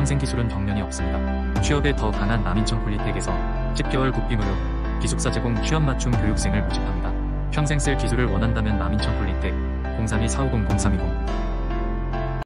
평생 기술은 정년이 없습니다. 취업에 더 강한 남인천 폴리텍에서 10개월 국비무료 기숙사 제공 취업 맞춤 교육생을 모집합니다. 평생 쓸 기술을 원한다면 남인천 폴리텍 032-450-0320